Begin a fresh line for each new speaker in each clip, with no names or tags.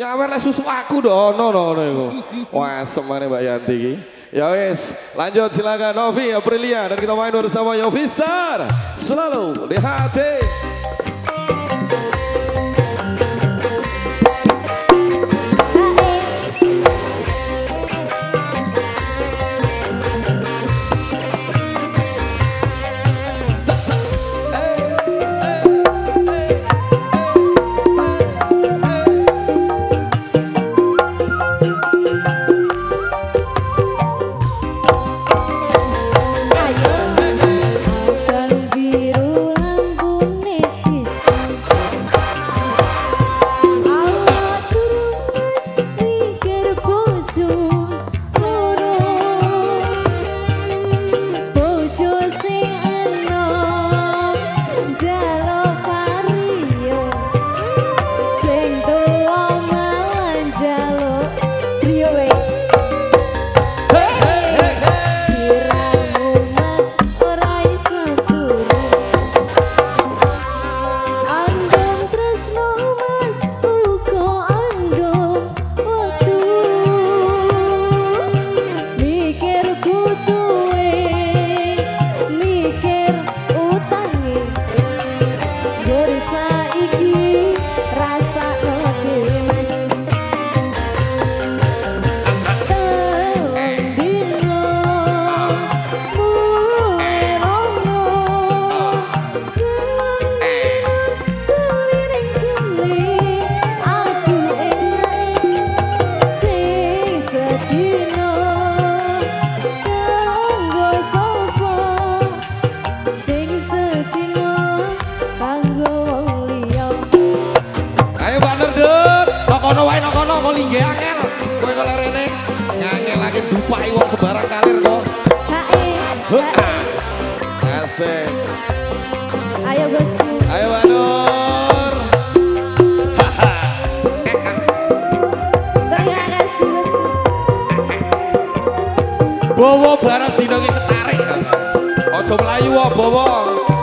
Nyawer lah susu aku dono no no iku. Wah, semane Mbak Yanti iki. Ya wes, lanjut silakan Novi Aprilia dan kita main bersama Yofi Star. Selalu di hati. Kono wae nang kono kok linggih angel. Kowe kok rene ngangel lagi dupai wong sebarang kalir kok. Hae. Asik.
Ayo bosku.
Ayo Banur.
Terima kasih bosku.
Bowo barang dino iki ketarik. Ojo mlayu wae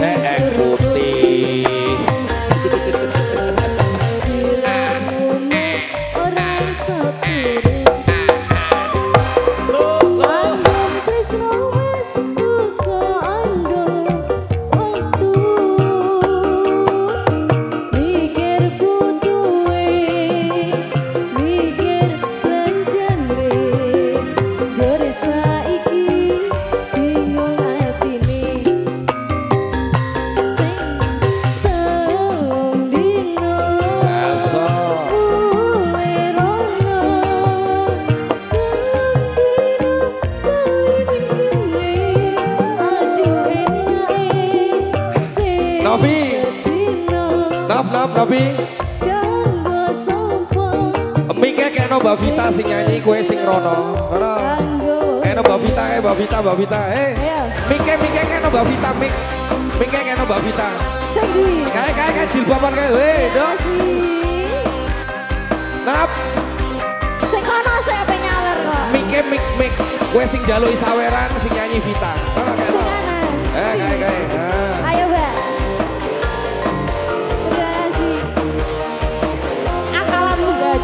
Yeah. Novi. Mike no Mbak Vita sing nyanyi kue sing rono. Kono. Kayak no Mbak Vita kayak Mbak Vita Mbak Vita. Eh. Mike Mike no Mbak Vita Mik. Mike kayak no Mbak Vita. Kayak kayak kayak jilbaban kayak. Hei dong. Nap. Mike Mik Mik. Kue sing jaluk isaweran sing nyanyi Vita. Kono kayak no. Eh kayak kayak.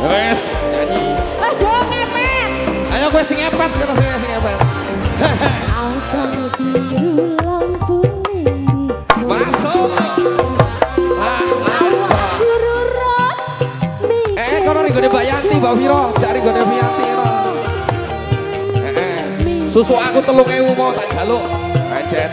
Wes nyanyi.
Dong ngepet.
Ayo kue sing epet kono sing sing epet.
Abang biru lampu disco.
Masuk. Lah lancar.
Kururot.
Eh, kono ring gone Mbak Yanti, Mbak Viro, cari gone Mbak Yanti kono. Eh, eh. Susu aku telung ewu mau tak jaluk. Ajen.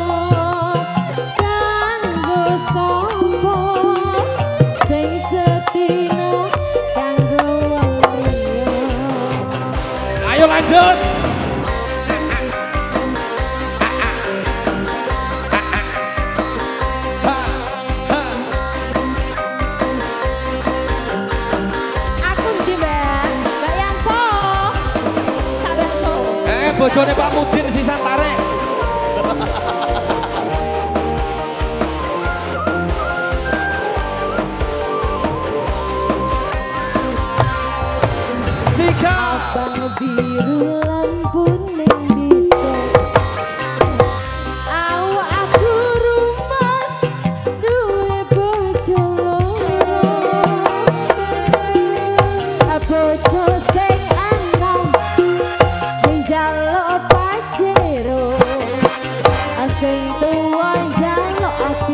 Eh, bojone Pak Mudin sisan tarik. Sikap.
Bang biru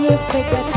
you forget.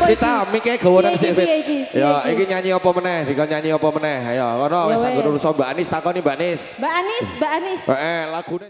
Apa iki,
kita,
iki?
mikir
Piye
sih,
iki,
fit. Ya,
iki?
iki nyanyi apa meneh? Dikon nyanyi apa meneh? Ayo,
Ya,
wis
weh.
aku urusan Mbak Anis takoni Mbak Anis.
Mbak Anis, Mbak Anis.
Heeh, lagune